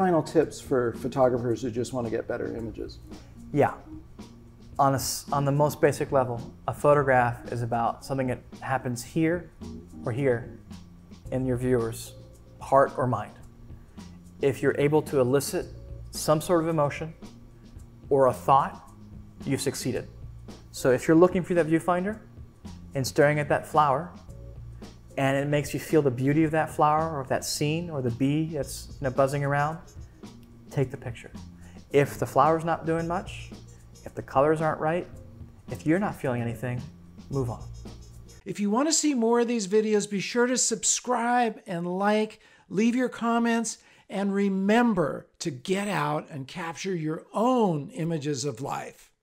Final tips for photographers who just want to get better images. Yeah. On, a, on the most basic level, a photograph is about something that happens here or here in your viewer's heart or mind. If you're able to elicit some sort of emotion or a thought, you've succeeded. So if you're looking through that viewfinder and staring at that flower, and it makes you feel the beauty of that flower or that scene or the bee that's you know, buzzing around, take the picture. If the flower's not doing much, if the colors aren't right, if you're not feeling anything, move on. If you want to see more of these videos, be sure to subscribe and like, leave your comments, and remember to get out and capture your own images of life.